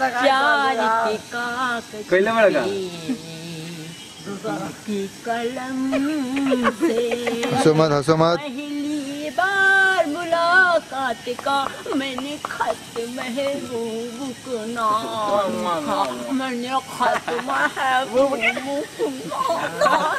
प्यार के कागज़ का? की कलम से। हंसो मत हंसो मत। पहली बार मुलाकात का मैंने खत महबूब को नाम मैंने। खत महबूब को नाम